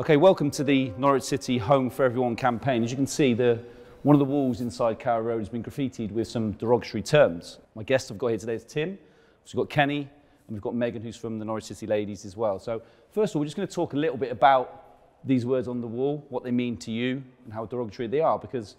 Okay, welcome to the Norwich City Home for Everyone campaign. As you can see, the, one of the walls inside Carrow Road has been graffitied with some derogatory terms. My guests I've got here today is Tim, we've got Kenny, and we've got Megan, who's from the Norwich City Ladies as well. So, first of all, we're just going to talk a little bit about these words on the wall, what they mean to you, and how derogatory they are, because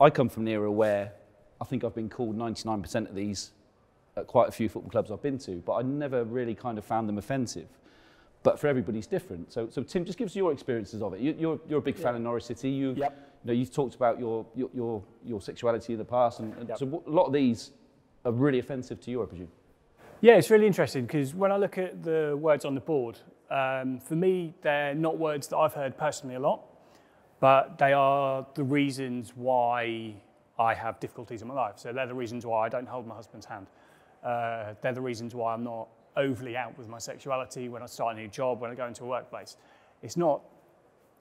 I come from an era where I think I've been called 99% of these at quite a few football clubs I've been to, but I never really kind of found them offensive but for everybody's different. So, so Tim, just give us your experiences of it. You, you're, you're a big fan of Norwich City. You've, Yep. you know, you've talked about your, your, your, your sexuality in the past, and, and Yep. so a lot of these are really offensive to you, I presume. Yeah, it's really interesting because when I look at the words on the board, um, for me, they're not words that I've heard personally a lot, but they are the reasons why I have difficulties in my life. So they're the reasons why I don't hold my husband's hand. Uh, they're the reasons why I'm not overly out with my sexuality when I start a new job, when I go into a workplace. It's not,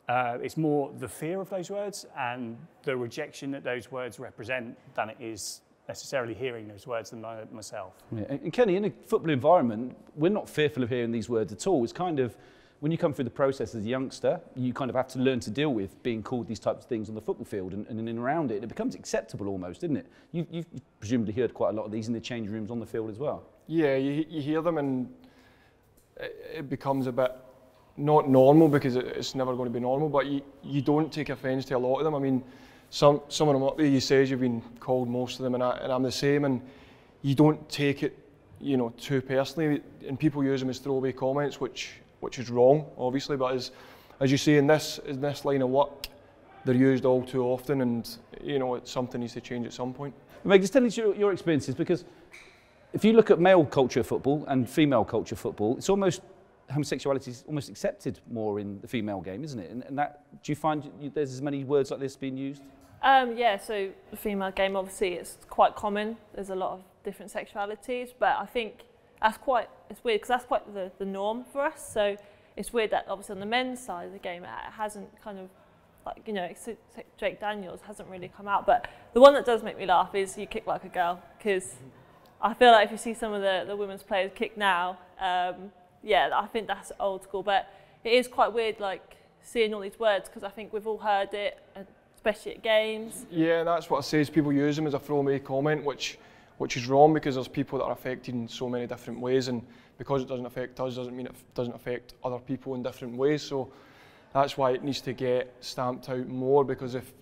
uh, it's more the fear of those words and the rejection that those words represent than it is necessarily hearing those words them my- myself. Yeah. And, Kenny, in a football environment, we're not fearful of hearing these words at all. It's kind of, when you come through the process as a youngster, you kind of have to learn to deal with being called these types of things on the football field and, and and around it. It becomes acceptable almost, isn't it? You, you've presumably heard quite a lot of these in the change rooms on the field as well. Yeah, you, you hear them and it, it becomes a bit not normal because it, it's never going to be normal, but you, you don't take offence to a lot of them. I mean, some, some of them up there, you say you've been called most of them, and, I, and I'm the same, and you don't take it, you know, too personally, and people use them as throwaway comments, which, which is wrong, obviously, but as, as you see in this, in this line of work, they're used all too often, and, you know, it's something needs to change at some point. Meg, just tell us your, your experiences because if you look at male culture football and female culture football, it's almost homosexuality is almost accepted more in the female game, isn't it? And, and that do you find you, there's as many words like this being used? Um, yeah, so the female game, obviously, it's quite common. There's a lot of different sexualities, but I think that's quite, it's weird because that's quite the, the norm for us. So it's weird that obviously on the men's side of the game, it hasn't kind of, like, you know, Jake Daniels hasn't really come out. But the one that does make me laugh is you kick like a girl because I feel like if you see some of the, the women's players kick now, um, yeah, I think that's old school. But it is quite weird, like, seeing all these words because I think we've all heard it, especially at games. Yeah, that's what I say. Is people use them as a throwaway comment, which which is wrong because there's people that are affected in so many different ways, and because it doesn't affect us doesn't mean it doesn't affect other people in different ways. So that's why it needs to get stamped out more. Because if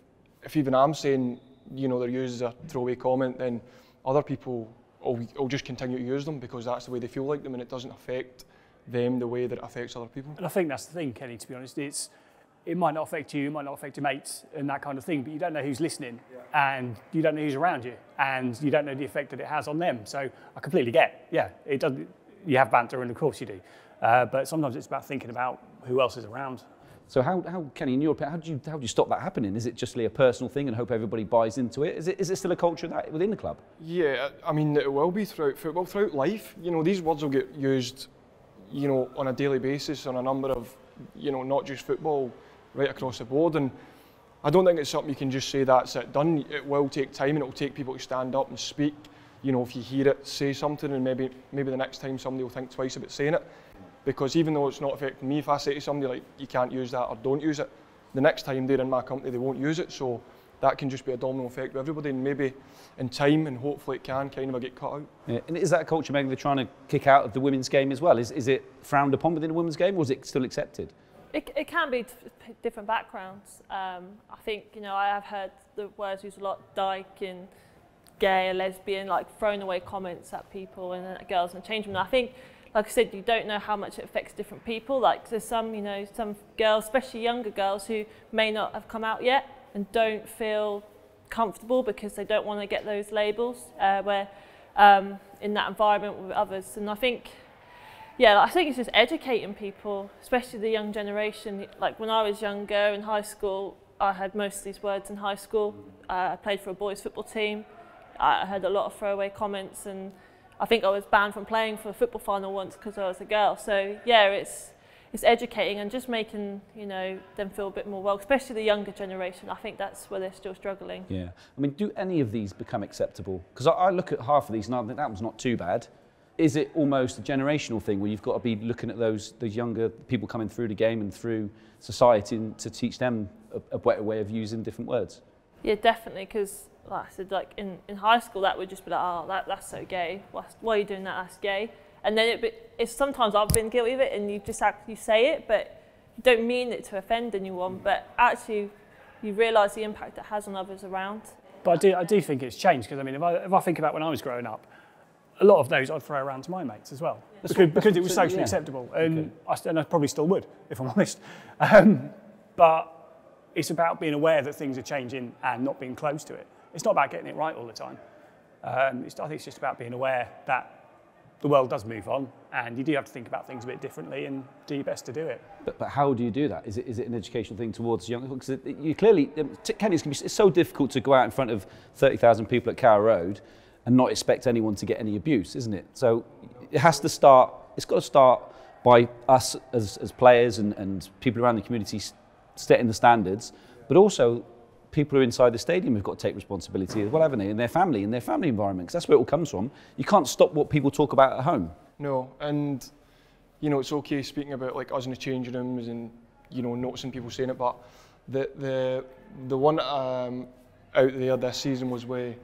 if even I'm saying you know they're used as a throwaway comment, then other people will, will just continue to use them because that's the way they feel like them, and it doesn't affect them the way that it affects other people. And I think that's the thing, Kenny, to be honest. It's, it might not affect you, it might not affect your mates and that kind of thing, but you don't know who's listening and you don't know who's around you and you don't know the effect that it has on them. So I completely get, yeah, it does, you have banter and of course you do. Uh, but sometimes it's about thinking about who else is around. So how, how Kenny, in opinion, how do you how do you stop that happening? Is it just a personal thing and hope everybody buys into it? Is it is it still a culture that within the club? Yeah, I mean, it will be throughout football, throughout life. You know, these words will get used, you know, on a daily basis on a number of, you know, not just football, right across the board. And I don't think it's something you can just say that's it done. It will take time and it will take people to stand up and speak. You know, if you hear it, say something, and maybe maybe the next time somebody will think twice about saying it. Because even though it's not affecting me, if I say to somebody like you can't use that or don't use it, the next time they're in my company they won't use it. So that can just be a domino effect with everybody, and maybe in time and hopefully it can kind of get cut out. Yeah. And is that a culture maybe they're trying to kick out of the women's game as well? Is is it frowned upon within the women's game, or is it still accepted? It, it can be different backgrounds. Um, I think, you know, I have heard the words used a lot, dyke and gay and lesbian, like throwing away comments at people and at girls and the change room. I think, like I said, you don't know how much it affects different people. Like there's some, you know, some girls, especially younger girls, who may not have come out yet and don't feel comfortable because they don't want to get those labels uh, where um, in that environment with others. And I think yeah, I think it's just educating people, especially the young generation. Like when I was younger in high school, I had most of these words in high school. Uh, I played for a boys' football team. I heard a lot of throwaway comments, and I think I was banned from playing for a football final once because I was a girl. So yeah, it's it's educating and just making you know them feel a bit more well, especially the younger generation. I think that's where they're still struggling. Yeah. I mean, do any of these become acceptable? Because I, I look at half of these and I think that was not too bad. is it almost a generational thing where you've got to be looking at those those younger people coming through the game and through society and to teach them a, a better way of using different words? Yeah, definitely. Because like I said, like in, in high school, that would just be like, oh, that, that's so gay. Why, why are you doing that? That's gay. And then it, be- it's sometimes I've been guilty of it, and you just actually say it, but you don't mean it to offend anyone. But actually, you realise the impact it has on others around. But I do, I do think it's changed because I mean, if I, if I think about when I was growing up, a lot of those I'd throw around to my mates as well That's because, because it was socially yeah. acceptable, and, Okay. I, and I probably still would if I'm honest. Um, but it's about being aware that things are changing and not being close to it. It's not about getting it right all the time. Um, I think it's just about being aware that the world does move on, and you do have to think about things a bit differently and do your best to do it. But, but how do you do that? Is it, is it an educational thing towards young? people? Because you clearly, um, gonna be, it's so difficult to go out in front of 30,000 people at Carrow Road and not expect anyone to get any abuse, isn't it? So it has to start, it's got to start by us as, as players and, and people around the community setting the standards, but also people who are inside the stadium have got to take responsibility as well, haven't they? In their family, in their family environment, 'cause that's where it all comes from. You can't stop what people talk about at home. No, and you know it's okay speaking about like us in the changing rooms and you know noticing people saying it, but the the the one um, out there this season was where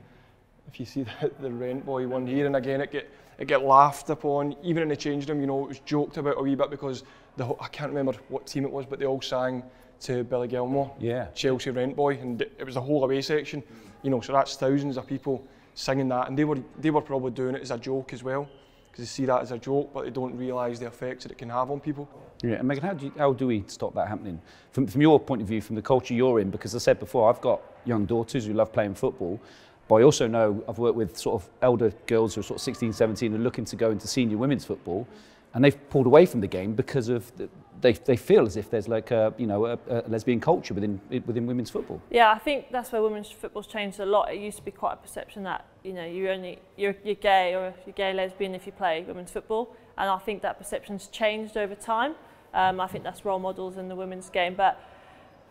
if you see the, the rent boy one here and again it get it get laughed upon even in the changing room. You know it was joked about a wee bit because the I can't remember what team it was, but they all sang to Billy Gilmour. Yeah. Chelsea Rent Boy, and it was the whole away section. You know, so that's thousands of people singing that, and they were they were probably doing it as a joke as well, because they see that as a joke, but they don't realise the effects that it can have on people. Yeah, and Megan, how do, you, how do we stop that happening? From, from your point of view, from the culture you're in, because I said before, I've got young daughters who love playing football, but I also know I've worked with sort of elder girls who are sort of 16, 17 and looking to go into senior women's football, and they've pulled away from the game because of the, they, they feel as if there's like a you know a, a lesbian culture within within women's football. Yeah, I think that's where women's football's changed a lot. It used to be quite a perception that you know you only you're, you're gay or you're gay lesbian if you play women's football, and I think that perception's changed over time. Um, I think that's role models in the women's game, but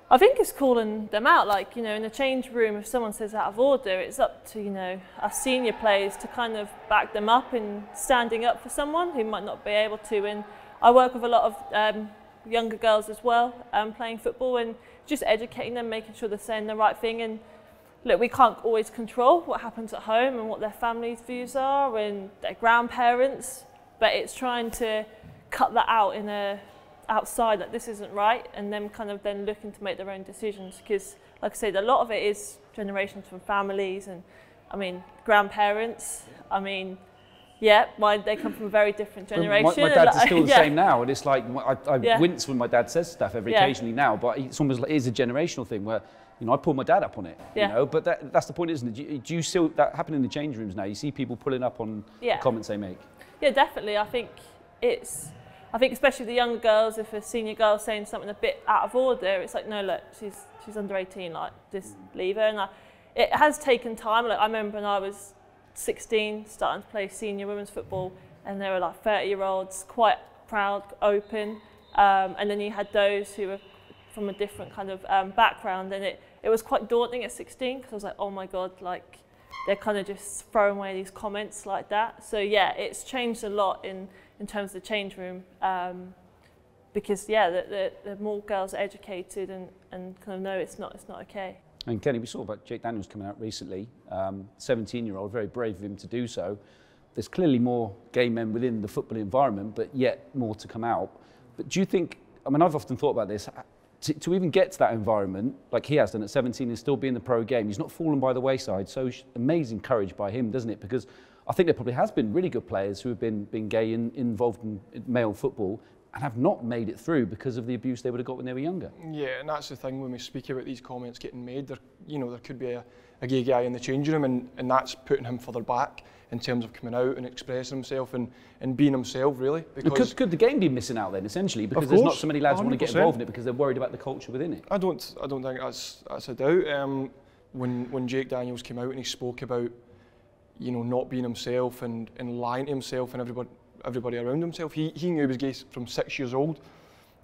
I think it's calling them out. Like you know, in the change room, if someone says out of order, it's up to you know us senior players to kind of back them up in standing up for someone who might not be able to. And I work with a lot of um, younger girls as well, um, playing football and just educating them, making sure they're saying the right thing. And look, we can't always control what happens at home and what their family's views are and their grandparents, but it's trying to cut that out in a outside that this isn't right and them kind of then looking to make their own decisions because like I said a lot of it is generations from families and I mean grandparents I mean yeah my, they come from a very different generation My, my dad's still the yeah. same now, and it's like I, I Yeah. wince when my dad says stuff every Yeah. occasionally now, but it's almost like it is a generational thing where you know I pull my dad up on it, Yeah. you know. But that, that's the point, isn't it? Do you, do you see that happen in the change rooms now? You see people pulling up on the comments they make. Yeah, definitely. I think it's. I think especially the younger girls, if a senior girl's saying something a bit out of order, it's like, no, look, she's she's under 18, like just mm. leave her. And I, it has taken time. Like I remember when I was 16, starting to play senior women's football, and there were like 30 year olds, quite proud, open, um, and then you had those who were from a different kind of um, background, and it it was quite daunting at 16 because I was like, oh my god, like they're kind of just throwing away these comments like that. So yeah, it's changed a lot in, in terms of the change room um, because yeah, the, the, the more girls are educated and, and kind of know it's not it's not okay. And Kenny, we saw about Jake Daniels coming out recently, um, 17-year-old, very brave of him to do so. There's clearly more gay men within the football environment, but yet more to come out. But do you think? I mean, I've often thought about this. To, to even get to that environment, like he has done at 17, and still be in the pro game, he's not fallen by the wayside. So amazing courage by him, doesn't it? Because I think there probably has been really good players who have been, been gay and involved in male football and have not made it through because of the abuse they would have got when they were younger. Yeah, and that's the thing when we speak about these comments getting made. There, you know, there could be a, a gay guy in the changing room, and, and that's putting him further back in terms of coming out and expressing himself and, and being himself, really. Because Could, could the game be missing out then, essentially, because there's not so many lads who want to get involved in it because they're worried about the culture within it? I don't, I don't think that's that's a doubt. Um, when when Jake Daniels came out and he spoke about, you know, not being himself and, and lying to himself and everybody everybody around himself, he, he knew was gay from six years old,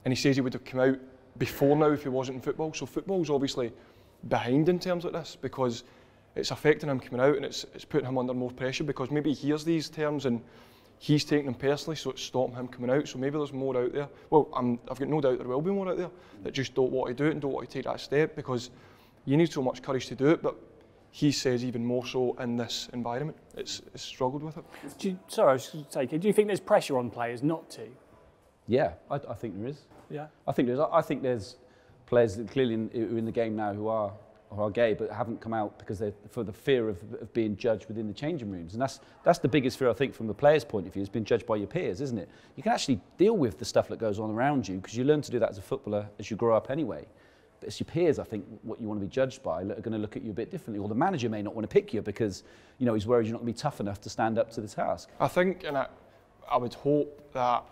and he says he would have come out before now if he wasn't in football. So football's obviously behind in terms like this because it's affecting him coming out and it's it's putting him under more pressure because maybe he hears these terms and he's taking them personally, so it's stopping him coming out. So maybe there's more out there. Well, I'm, I've got no doubt there will be more out there that just don't want to do it and don't want to take that step because you need so much courage to do it. But he says even more so in this environment. It's, it's struggled with it. Do you, sorry, I was just going to do you think there's pressure on players not to? Yeah, I, I think there is. Yeah. I think there's. I think there's players that clearly in, who are in the game now who are who are gay but haven't come out because they're for the fear of, of being judged within the changing rooms, and that's that's the biggest fear I think from the players' point of view is being judged by your peers, isn't it? You can actually deal with the stuff that goes on around you because you learn to do that as a footballer as you grow up anyway. It's your peers, I think, what you want to be judged by are going to look at you a bit differently, or the manager may not want to pick you because you know he's worried you're not going to be tough enough to stand up to the task. I think, and I, I would hope that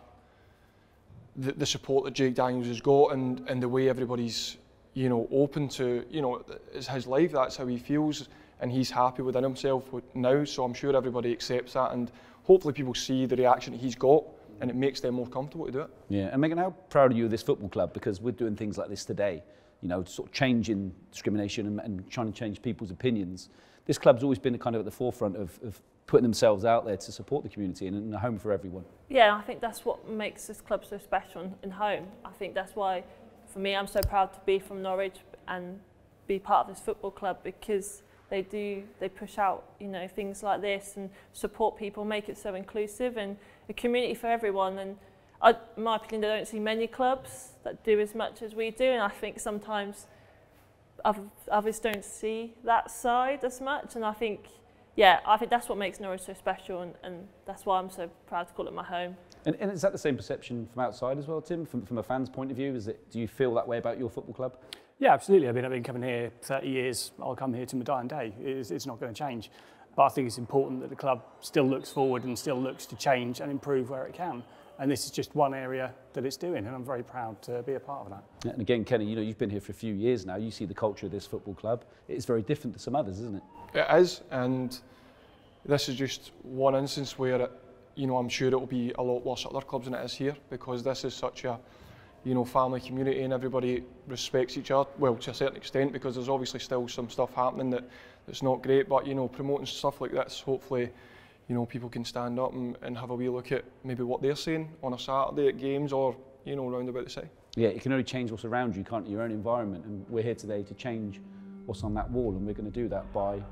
the, the support that Jake Daniels has got and, and the way everybody's you know open to you know it's his life that's how he feels and he's happy within himself now so I'm sure everybody accepts that and hopefully people see the reaction that he's got and it makes them more comfortable to do it. Yeah, and Megan, how proud are you of this football club because we're doing things like this today, you know, sort of changing discrimination and, and trying to change people's opinions. This club's always been kind of at the forefront of, of putting themselves out there to support the community and, and a home for everyone. Yeah, I think that's what makes this club so special and, in home. I think that's why, for me, I'm so proud to be from Norwich and be part of this football club because they do they push out you know things like this and support people, make it so inclusive and a community for everyone. And I, in my opinion, I don't see many clubs that do as much as we do, and I think sometimes others don't see that side as much. And I think yeah, I think that's what makes Norwich so special, and, and that's why I'm so proud to call it my home. And, and is that the same perception from outside as well, Tim? From, from a fan's point of view, is it? Do you feel that way about your football club? Yeah, absolutely. I mean, I've been coming here 30 years. I'll come here to my dying day. It's, it's not going to change. But I think it's important that the club still looks forward and still looks to change and improve where it can. And this is just one area that it's doing, and I'm very proud to be a part of that. And again, Kenny, you know, you've been here for a few years now. You see the culture of this football club. It's very different to some others, isn't it? It is, and this is just one instance where it, you know, I'm sure it will be a lot worse at other clubs than it is here because this is such a, you know, family community and everybody respects each other. Well, to a certain extent because there's obviously still some stuff happening that that's not great. But you know, promoting stuff like this, hopefully, you know, people can stand up and, and have a wee look at maybe what they're saying on a Saturday at games or you know, round about the city. Yeah, you can only change what's around you, can't you? Your own environment, and we're here today to change what's on that wall, and we're going to do that by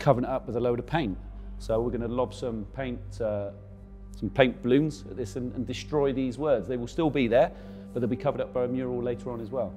covering it up with a load of paint. So we're going to lob some paint, uh, some paint balloons at this and, and destroy these words. They will still be there, but they'll be covered up by a mural later on as well.